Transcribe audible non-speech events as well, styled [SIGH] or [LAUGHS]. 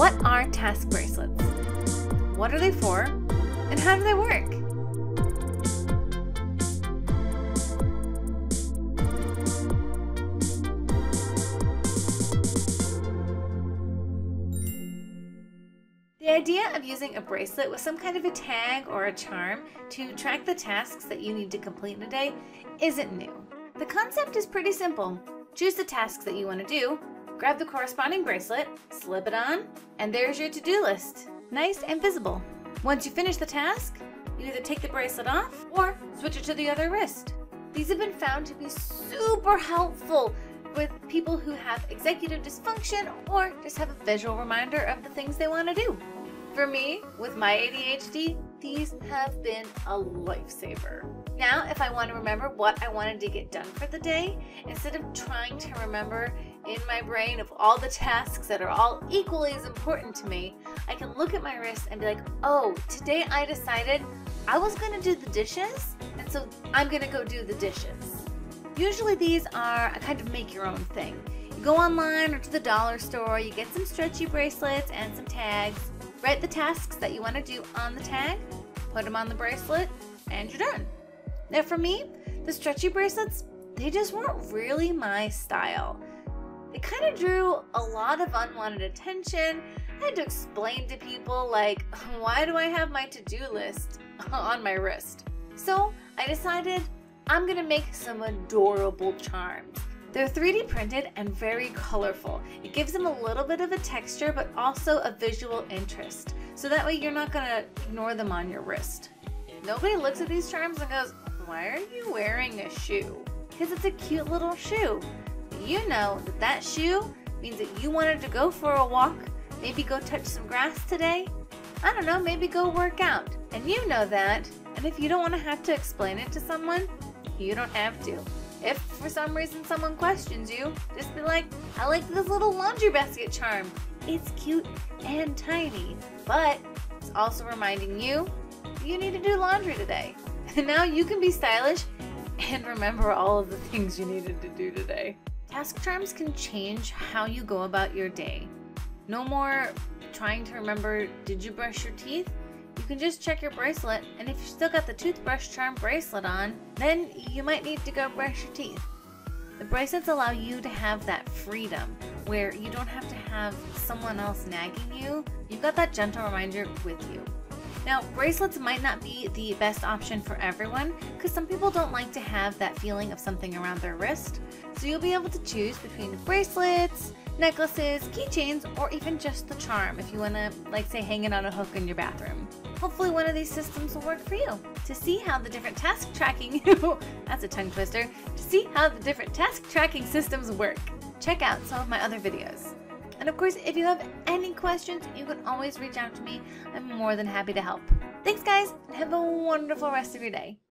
What are task bracelets? What are they for? And how do they work? The idea of using a bracelet with some kind of a tag or a charm to track the tasks that you need to complete in a day isn't new. The concept is pretty simple. Choose the tasks that you want to do, grab the corresponding bracelet, slip it on, and there's your to-do list. Nice and visible. Once you finish the task, you either take the bracelet off or switch it to the other wrist. These have been found to be super helpful with people who have executive dysfunction or just have a visual reminder of the things they want to do. For me, with my ADHD, these have been a lifesaver. Now, if I want to remember what I wanted to get done for the day, instead of trying to remember in my brain of all the tasks that are all equally as important to me, I can look at my wrist and be like, oh, today I decided I was going to do the dishes, and so I'm going to go do the dishes. Usually these are a kind of make your own thing. You go online or to the dollar store, you get some stretchy bracelets and some tags, write the tasks that you want to do on the tag, put them on the bracelet, and you're done. Now for me, the stretchy bracelets, they just weren't really my style. They kind of drew a lot of unwanted attention. I had to explain to people like, [LAUGHS] why do I have my to-do list [LAUGHS] on my wrist? So I decided I'm gonna make some adorable charms. They're 3D printed and very colorful. It gives them a little bit of a texture, but also a visual interest. So that way you're not gonna ignore them on your wrist. Nobody looks at these charms and goes, why are you wearing a shoe? Because it's a cute little shoe. You know that that shoe means that you wanted to go for a walk, maybe go touch some grass today. I don't know, maybe go work out. And you know that. And if you don't want to have to explain it to someone, you don't have to. If for some reason someone questions you, just be like, I like this little laundry basket charm. It's cute and tiny, but it's also reminding you you need to do laundry today. And [LAUGHS] now you can be stylish and remember all of the things you needed to do today. Task charms can change how you go about your day. No more trying to remember, did you brush your teeth? You can just check your bracelet, and if you still got the toothbrush charm bracelet on, then you might need to go brush your teeth. The bracelets allow you to have that freedom where you don't have to have someone else nagging you. You've got that gentle reminder with you. Now, bracelets might not be the best option for everyone because some people don't like to have that feeling of something around their wrist. So you'll be able to choose between bracelets, necklaces, keychains, or even just the charm if you want to, like say, hang it on a hook in your bathroom. Hopefully one of these systems will work for you. To see how the different task tracking, [LAUGHS] that's a tongue twister, to see how the different task tracking systems work, check out some of my other videos. And of course, if you have any questions, you can always reach out to me. I'm more than happy to help. Thanks guys, have a wonderful rest of your day.